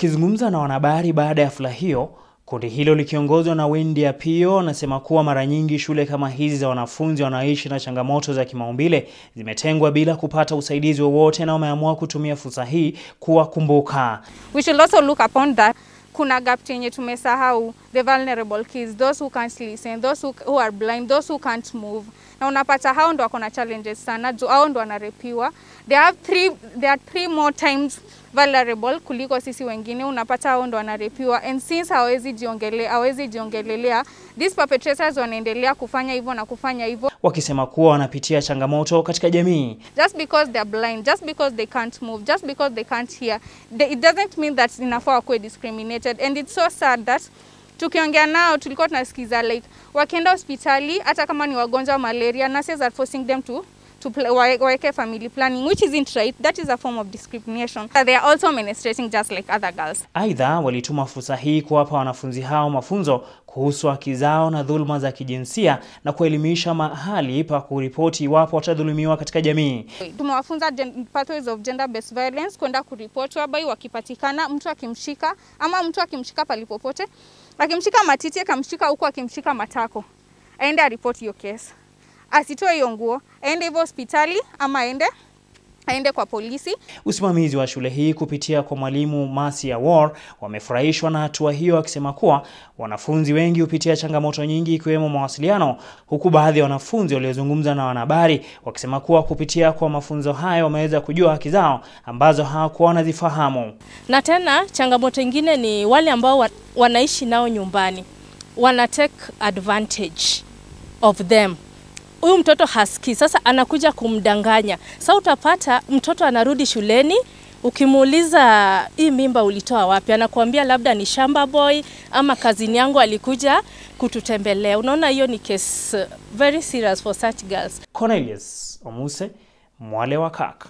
Wakizungumza na wanahabari baada ya hafla hiyo, kundi hilo likiongozwa na Wendy Apio wanasema kuwa mara nyingi shule kama hizi za wanafunzi wanaoishi na changamoto za kimaumbile zimetengwa bila kupata usaidizi wowote, na wameamua kutumia fursa hii kuwakumbuka. We should also look upon that kuna gap yenye tumesahau. The vulnerable kids those who can't listen those who, are blind those who can't move. Na unapata hao ndo wako na challenges sana hao ndo wanarepiwa they have three, they are three more times vulnerable kuliko sisi wengine. Unapata hao ndo wanarepiwa and since hawezi jiongele hawezi jiongelelea these perpetrators wanaendelea kufanya hivyo na kufanya hivyo. Wakisema kuwa wanapitia changamoto katika jamii. just because they are blind just because they can't move just because they can't hear they, it doesn't mean that inafaa wakuwe discriminated. And it's so sad that tukiongea nao tulikuwa tunasikiza like wakienda hospitali hata kama ni wagonjwa wa malaria nurses are forcing them to to pl- wae- waweke family planning which isn't right. That is a form of discrimination. They are also menstruating just like other girls. Aidha, walituma fursa hii kuwapa wanafunzi hao mafunzo kuhusu haki zao na dhuluma za kijinsia na kuelimisha mahali pa kuripoti iwapo watadhulumiwa katika jamii. tumewafunza pathways of gender based violence kwenda kuripoti wabai wakipatikana mtu akimshika ama mtu akimshika palipopote akimshika matiti akamshika huku akimshika matako. Aende aripoti hiyo kesi asitoe hiyo nguo. Aende hivyo hospitali ama aende aende kwa polisi. Usimamizi wa shule hii kupitia kwa mwalimu Masia War wamefurahishwa na hatua hiyo, akisema kuwa wanafunzi wengi hupitia changamoto nyingi ikiwemo mawasiliano, huku baadhi ya wanafunzi waliozungumza na wanahabari wakisema kuwa kupitia kwa mafunzo hayo wameweza kujua haki zao ambazo hawakuwa wanazifahamu. na tena changamoto ingine ni wale ambao wanaishi nao nyumbani. Wana take advantage of them huyu mtoto hasikii. Sasa anakuja kumdanganya. Sasa utapata mtoto anarudi shuleni. Ukimuuliza hii mimba ulitoa wapi? Anakuambia labda ni shamba boy ama kazini yangu alikuja kututembelea. Unaona hiyo ni case uh, very serious for such girls. Cornelius Omuse, Mwale wa Kaka.